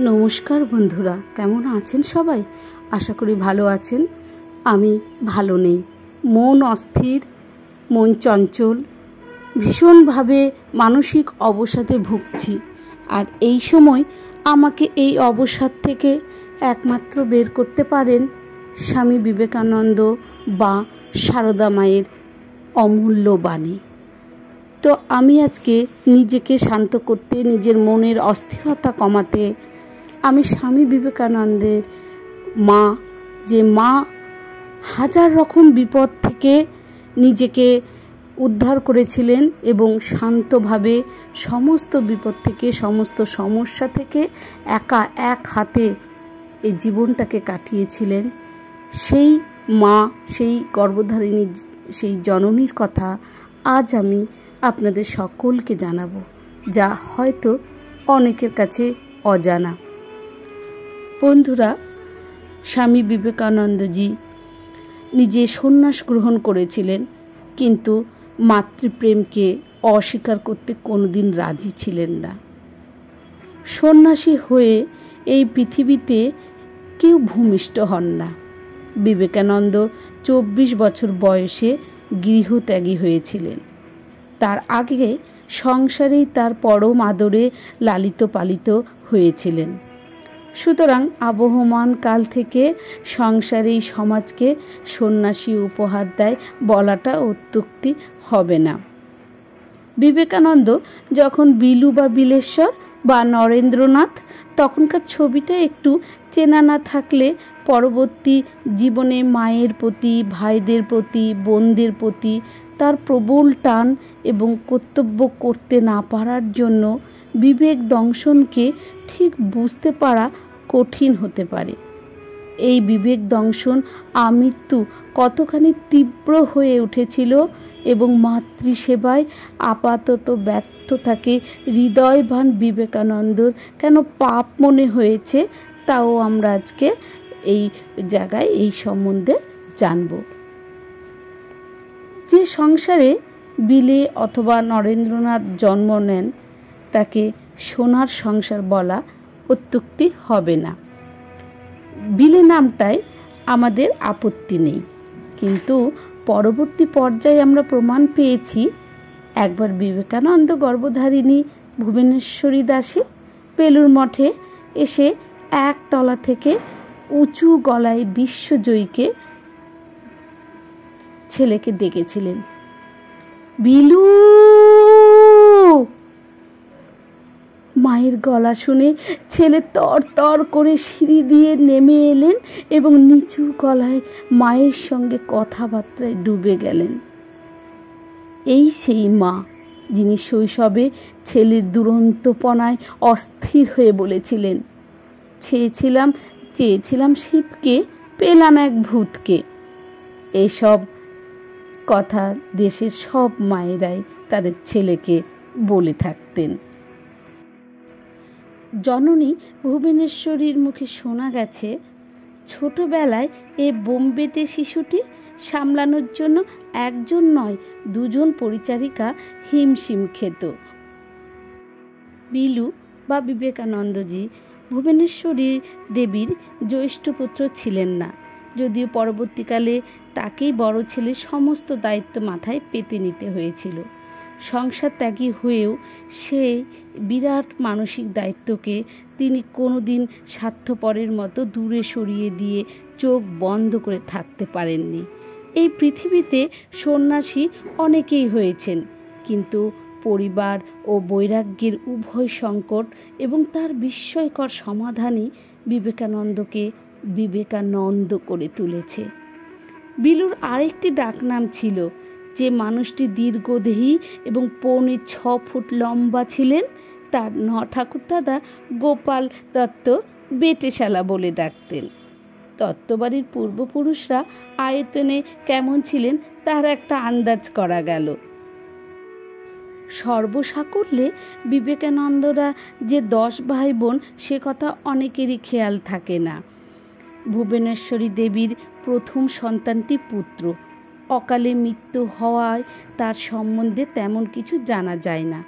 নমস্কার বন্ধুরা, কেমন আছেন সবাই? আশা করি ভালো আছেন। আমি ভালো নেই। মন অস্থির, মন চঞ্চল, ভীষণভাবে মানসিক অবসাদে ভুগছি। আর এই সময় আমাকে এই অবসাদ থেকে একমাত্র বের করতে পারেন স্বামী বিবেকানন্দ বা সারদা মায়ের অমূল্য বাণী। তো আমি আজকে নিজেকে শান্ত করতে, নিজের মনের অস্থিরতা কমাতে আমি স্বামী বিবেকানন্দের মা, যে মা হাজার রকম বিপদ থেকে নিজেকে উদ্ধার করেছিলেন এবং শান্তভাবে সমস্ত বিপদ থেকে, সমস্ত সমস্যা থেকে একা এক হাতে এই জীবনটাকে কাটিয়েছিলেন। সেই মা, সেই গর্ভধারিণী, সেই জননীর কথা আজ আমি আপনাদের সকলকে জানাব, যা হয়তো অনেকের কাছে অজানা। বন্ধুরা, স্বামী বিবেকানন্দজি নিজে সন্ন্যাস গ্রহণ করেছিলেন, কিন্তু মাতৃপ্রেমকে অস্বীকার করতে কোনোদিন রাজি ছিলেন না। সন্ন্যাসী হয়ে এই পৃথিবীতে কেউ ভূমিষ্ঠ হন না। বিবেকানন্দ চব্বিশ বছর বয়সে গৃহত্যাগী হয়েছিলেন। তার আগে সংসারেই তার পরম আদরে লালিত পালিত হয়েছিলেন। সুতরাং আবহমান কাল থেকে সংসারেই সমাজকে সন্ন্যাসী উপহার দেয় বলাটা অত্যুক্তি হবে না। বিবেকানন্দ যখন বিলু বা বিলেশ্বর বা নরেন্দ্রনাথ তখনকার ছবিটা একটু চেনা না থাকলে পরবর্তী জীবনে মায়ের প্রতি, ভাইদের প্রতি, বোনদের প্রতি তার প্রবল টান এবং কর্তব্য করতে না পারার জন্য বিবেক দংশনকে ঠিক বুঝতে পারা কঠিন হতে পারে। এই বিবেক দংশন আমৃত্যু কতখানি তীব্র হয়ে উঠেছিল এবং মাতৃসেবায় আপাতত ব্যর্থ থাকে হৃদয়বান বিবেকানন্দর কেন পাপ মনে হয়েছে তাও আমরা আজকে এই জায়গায় এই সম্বন্ধে জানব। যে সংসারে বিলে অথবা নরেন্দ্রনাথ জন্ম নেন তাকে সোনার সংসার বলা অত্যুক্তি হবে না। বিলে নামটায় আমাদের আপত্তি নেই। কিন্তু পরবর্তী পর্যায়ে আমরা প্রমাণ পেয়েছি, একবার বিবেকানন্দ গর্ভধারিণী ভুবনেশ্বরী দাসী পেলুর মঠে এসে একতলা থেকে উঁচু গলায় বিশ্বজয়ীকে ছেলেকে ডেকেছিলেন। বিলু! মায়ের গলা শুনে ছেলে তর তর করে সিঁড়ি দিয়ে নেমে এলেন এবং নিচু গলায় মায়ের সঙ্গে কথাবার্তায় ডুবে গেলেন। এই সেই মা, যিনি শৈশবে ছেলের দুরন্তপনায় অস্থির হয়ে বলেছিলেন, চেয়েছিলাম চেয়েছিলাম শিবকে, পেলাম এক ভূতকে। এসব কথা দেশের সব মায়েরাই তাদের ছেলেকে বলে থাকতেন। জননী ভুবনেশ্বরীর মুখে শোনা গেছে, ছোটবেলায় এ বোম্বেতে শিশুটি সামলানোর জন্য একজন নয়, দুজন পরিচারিকা হিমশিম খেত। বিলু বা বিবেকানন্দজি ভুবনেশ্বরী দেবীর জ্যৈষ্ঠ পুত্র ছিলেন না, যদিও পরবর্তীকালে তাকেই বড় ছেলে সমস্ত দায়িত্ব মাথায় পেতে নিতে হয়েছিল। সংসার ত্যাগী হয়েও সে বিরাট মানসিক দায়িত্বকে তিনি কোনো দিন স্বার্থপরের মতো দূরে সরিয়ে দিয়ে চোখ বন্ধ করে থাকতে পারেননি। এই পৃথিবীতে সন্ন্যাসী অনেকেই হয়েছেন, কিন্তু পরিবার ও বৈরাগ্যের উভয় সংকট এবং তার বিস্ময়কর সমাধানই বিবেকানন্দকে বিবেকানন্দ করে তুলেছে। বিলুর আরেকটি ডাকনাম ছিল যে মানুষটি দীর্ঘদেহী এবং পৌনে ছ ফুট লম্বা ছিলেন, তার ন ঠাকুরদাদা গোপাল দত্ত বেটেশালা বলে ডাকতেন। দত্তবাড়ির পূর্বপুরুষরা আয়তনে কেমন ছিলেন, তার একটা আন্দাজ করা গেল। সর্বসাকল্যে বিবেকানন্দরা যে দশ ভাই বোন সে কথা অনেকেরই খেয়াল থাকে না। ভুবনেশ্বরী দেবীর প্রথম সন্তানটি পুত্র। অকালে মৃত্যু হওয়ায় তার সম্বন্ধে তেমন কিছু জানা যায় না।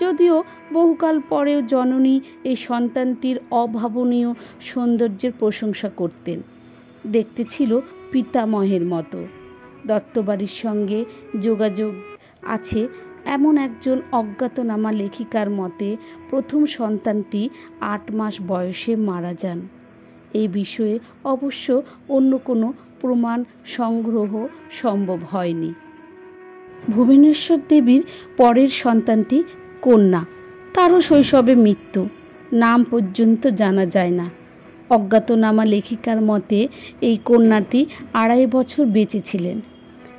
যদিও বহুকাল পরেও জননী এই সন্তানটির অভাবনীয় সৌন্দর্যের প্রশংসা করতেন। দেখতে ছিল পিতামহের মতো। দত্তবাড়ির সঙ্গে যোগাযোগ আছে এমন একজন অজ্ঞাতনামা লেখিকার মতে প্রথম সন্তানটি আট মাস বয়সে মারা যান। এই বিষয়ে অবশ্য অন্য কোনো প্রমাণ সংগ্রহ সম্ভব হয়নি। ভুবনেশ্বর দেবীর পরের সন্তানটি কন্যা। তারও শৈশবে মৃত্যু। নাম পর্যন্ত জানা যায় না। অজ্ঞাতনামা লেখিকার মতে এই কন্যাটি আড়াই বছর বেঁচে ছিলেন।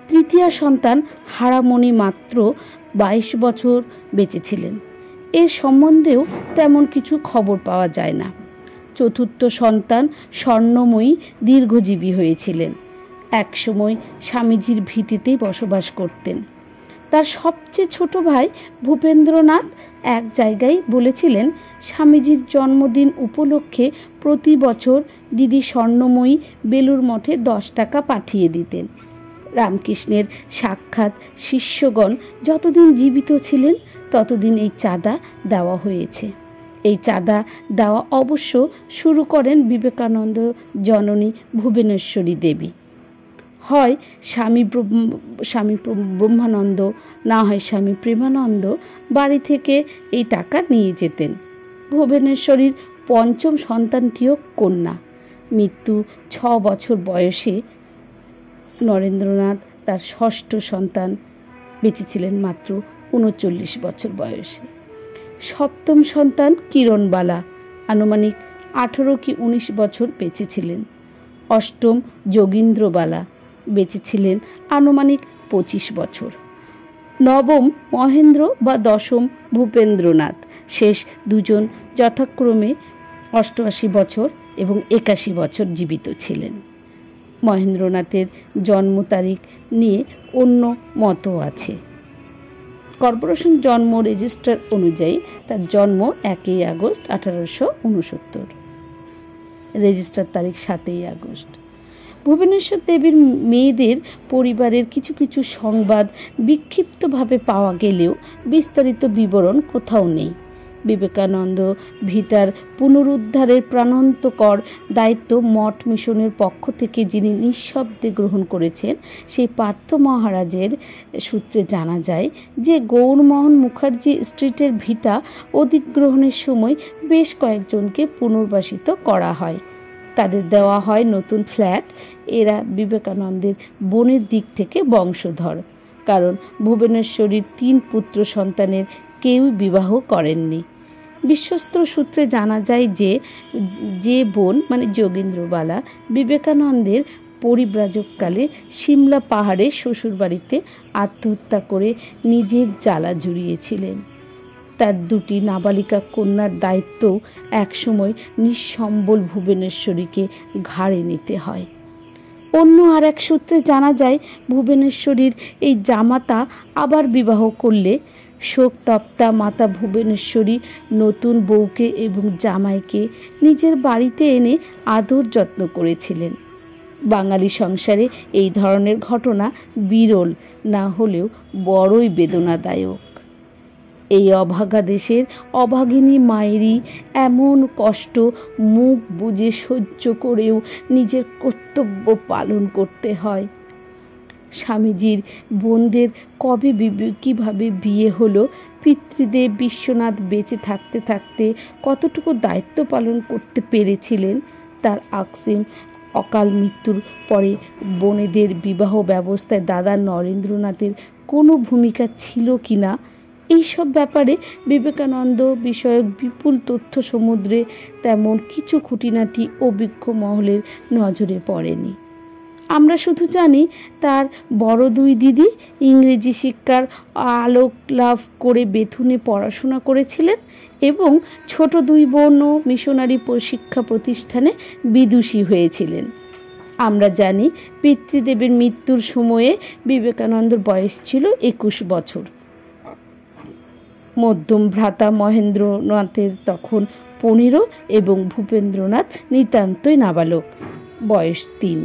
তৃতীয় সন্তান হারামণি মাত্র বাইশ বছর বেঁচে ছিলেন। এর সম্বন্ধেও তেমন কিছু খবর পাওয়া যায় না। চতুর্থ সন্তান স্বর্ণময়ী দীর্ঘজীবী হয়েছিলেন। একসময় স্বামীজির ভিটিতেই বসবাস করতেন। তার সবচেয়ে ছোট ভাই ভূপেন্দ্রনাথ এক জায়গায় বলেছিলেন, স্বামীজির জন্মদিন উপলক্ষে প্রতি বছর দিদি স্বর্ণময়ী বেলুর মঠে দশ টাকা পাঠিয়ে দিতেন। রামকৃষ্ণের সাক্ষাৎ শিষ্যগণ যতদিন জীবিত ছিলেন, ততদিন এই চাঁদা দেওয়া হয়েছে। এই চাঁদা দেওয়া অবশ্য শুরু করেন বিবেকানন্দ জননী ভুবনেশ্বরী দেবী। হয় স্বামী স্বামী ব্রহ্মানন্দ, না হয় স্বামী প্রেমানন্দ বাড়ি থেকে এই টাকা নিয়ে যেতেন। ভুবনেশ্বরীর পঞ্চম সন্তানটিও কন্যা। মৃত্যু ছ বছর বয়সে নরেন্দ্রনাথ তার ষষ্ঠ সন্তান বেঁচেছিলেন মাত্র উনচল্লিশ বছর বয়সে। সপ্তম সন্তান কিরণবালা। আনুমানিক আঠেরো কি উনিশ বছর বেঁচেছিলেন। অষ্টম যোগীন্দ্রবালা। বেঁচেছিলেন আনুমানিক পঁচিশ বছর। নবম মহেন্দ্র বা দশম ভূপেন্দ্রনাথ। শেষ দুজন যথাক্রমে অষ্টআশি বছর এবং একাশি বছর জীবিত ছিলেন। মহেন্দ্রনাথের জন্ম তারিখ নিয়ে অন্য মতও আছে। কর্পোরেশন জন্ম রেজিস্টার অনুযায়ী তার জন্ম একই আগস্ট আঠারোশো উনসত্তর। রেজিস্টার তারিখ সাতই আগস্ট। ভুবনেশ্বর দেবীর মেয়েদের পরিবারের কিছু কিছু সংবাদ বিক্ষিপ্তভাবে পাওয়া গেলেও বিস্তারিত বিবরণ কোথাও নেই। বিবেকানন্দ। ভিটার পুনরুদ্ধারের প্রাণান্তকর দায়িত্ব মঠ মিশনের পক্ষ থেকে যিনি নিঃশব্দে গ্রহণ করেছেন, সেই পার্থ মহারাজের সূত্রে জানা যায় যে গৌরমোহন মুখার্জি স্ট্রিটের ভিটা অধিগ্রহণের সময় বেশ কয়েকজনকে পুনর্বাসিত করা হয়। তাদের দেওয়া হয় নতুন ফ্ল্যাট। এরা বিবেকানন্দের বোনের দিক থেকে বংশধর। কারণ ভুবনেশ্বরীর তিন পুত্র সন্তানের কেউ বিবাহ করেননি। বিশ্বস্ত সূত্রে জানা যায় যে যে বোন মানে যোগেন্দ্রবালা, বিবেকানন্দের পরিব্রাজককালে সিমলা পাহাড়ে শ্বশুরবাড়িতে আত্মহত্যা করে নিজের জ্বালা জুড়িয়েছিলেন। তার দুটি নাবালিকা কন্যার দায়িত্বও একসময় নিঃসম্বল ভুবনেশ্বরীকে ঘাড়ে নিতে হয়। অন্য আর এক সূত্রে জানা যায়, ভুবনেশ্বরীর এই জামাতা আবার বিবাহ করলে শোকতপ্তা মাতা ভুবনেশ্বরী নতুন বউকে এবং জামাইকে নিজের বাড়িতে এনে আদর যত্ন করেছিলেন। বাঙালি সংসারে এই ধরনের ঘটনা বিরল, না হলেও বড়ই বেদনাদায়ক। এই অভাগা দেশের অভাগিনী মায়েরই এমন কষ্ট মুখ বুঝে সহ্য করেও নিজের কর্তব্য পালন করতে হয়। স্বামীজির বোনদের কবে কীভাবে বিয়ে হলো, পিতৃদেব বিশ্বনাথ বেঁচে থাকতে থাকতে কতটুকু দায়িত্ব পালন করতে পেরেছিলেন, তার আকসিম অকাল মৃত্যুর পরে বোনেদের বিবাহ ব্যবস্থায় দাদা নরেন্দ্রনাথের কোনো ভূমিকা ছিল কি না? এইসব ব্যাপারে বিবেকানন্দ বিষয়ক বিপুল তথ্য সমুদ্রে তেমন কিছু খুঁটিনাটি অভিজ্ঞ মহলের নজরে পড়েনি। আমরা শুধু জানি তার বড় দুই দিদি ইংরেজি শিক্ষার আলোক লাভ করে বেথুনে পড়াশোনা করেছিলেন এবং ছোট দুই বোনও মিশনারি শিক্ষা প্রতিষ্ঠানে বিদুষী হয়েছিলেন। আমরা জানি পিতৃদেবের মৃত্যুর সময়ে বিবেকানন্দর বয়স ছিল একুশ বছর। মধ্যম ভ্রাতা মহেন্দ্রনাথের তখন পনেরো এবং ভূপেন্দ্রনাথ নিতান্তই নাবালক। বয়স তিন।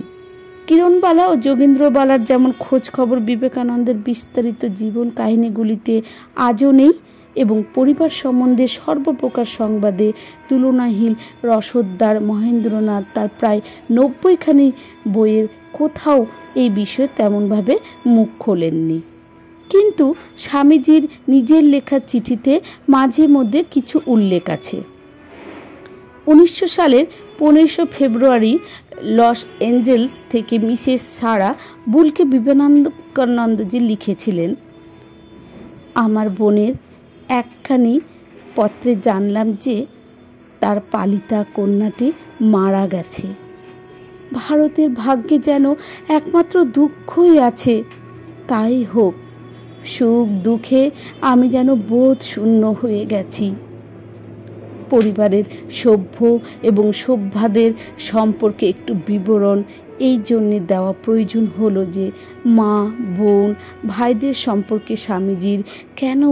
কিরণবালা ও যোগেন্দ্রবালার যেমন খোঁজ খবর বিবেকানন্দের বিস্তারিত জীবন কাহিনীগুলিতে আজও নেই এবং পরিবার সম্বন্ধে সর্বপ্রকার সংবাদে তুলনাহীন রসদ্দার মহেন্দ্রনাথ তার প্রায় নব্বইখানি বইয়ের কোথাও এই বিষয়ে তেমনভাবে মুখ খোলেননি। কিন্তু স্বামীজির নিজের লেখা চিঠিতে মাঝে মধ্যে কিছু উল্লেখ আছে। উনিশশো সালের পনেরোশো ফেব্রুয়ারি লস এঞ্জেলস থেকে মিসেস সারা বুলকে বিবেকানন্দজি লিখেছিলেন, আমার বোনের একখানি পত্রে জানলাম যে তার পালিতা কন্যাটি মারা গেছে। ভারতের ভাগ্যে যেন একমাত্র দুঃখই আছে, তাই হোক সুখ দুঃখে আমি যেন বোধ শূন্য হয়ে গেছি। পরিবারের সভ্য এবং সভ্যাদের সম্পর্কে একটু বিবরণ। এই জন্যে দেওয়া প্রয়োজন হলো যে, মা, বোন, ভাইদের সম্পর্কে স্বামীজির কেন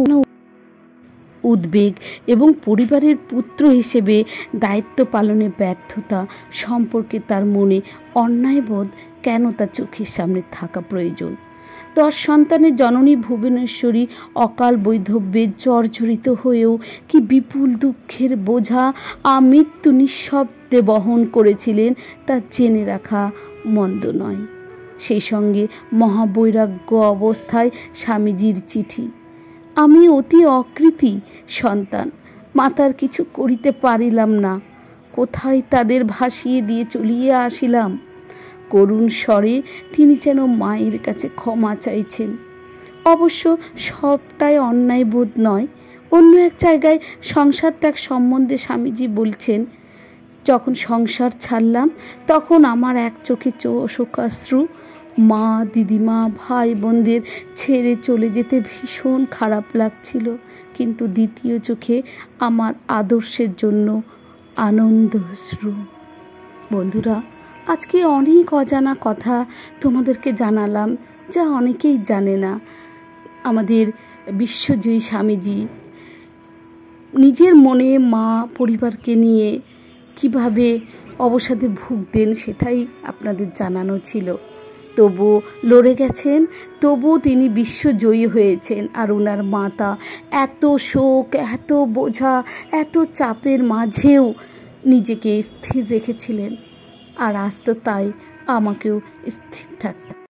উদ্বেগ এবং পরিবারের পুত্র হিসেবে দায়িত্ব পালনে ব্যর্থতা সম্পর্কে তার মনে অন্যায়বোধ কেন তা চোখের সামনে থাকা প্রয়োজন? দশ সন্তানের জননী ভুবনেশ্বরী অকাল বৈধব্যে জর্জরিত হয়েও কি বিপুল দুঃখের বোঝা? আমৃত্যু নিঃশব্দে বহন করেছিলেন তা জেনে রাখা মন্দ নয়। সেই সঙ্গে মহাবৈরাগ্য অবস্থায় স্বামীজির চিঠি, আমি অতি অকৃতি সন্তান, মাতার কিছু করিতে পারিলাম না। কোথায় তাদের ভাসিয়ে দিয়ে চলিয়ে আসিলাম? করুণ স্বরে তিনি যেন মায়ের কাছে ক্ষমা চাইছেন। অবশ্য সবটাই অন্যায় বোধ নয়। অন্য এক জায়গায় সংসার ত্যাগ সম্বন্ধে স্বামীজি বলছেন, যখন সংসার ছাড়লাম, তখন আমার এক চোখে শোকাশ্রু মা, দিদিমা ভাই বোনদের ছেড়ে চলে যেতে ভীষণ খারাপ লাগছিল। কিন্তু দ্বিতীয় চোখে আমার আদর্শের জন্য আনন্দ শ্রু বন্ধুরা আজকে অনেক অজানা কথা তোমাদেরকে জানালাম, যা অনেকেই জানে না। আমাদের বিশ্বজয়ী স্বামীজি, নিজের মনে মা পরিবারকে নিয়ে কীভাবে অবসাদে ভুগতেন সেটাই আপনাদের জানানো ছিল। তবু লড়ে গেছেন, তবু তিনি বিশ্বজয়ী হয়েছেন আর ওনার মাতা এত শোক, এত বোঝা, এত চাপের মাঝেও নিজেকে স্থির রেখেছিলেন। আর আজ তো তাই আমাকেও স্থির থাকতে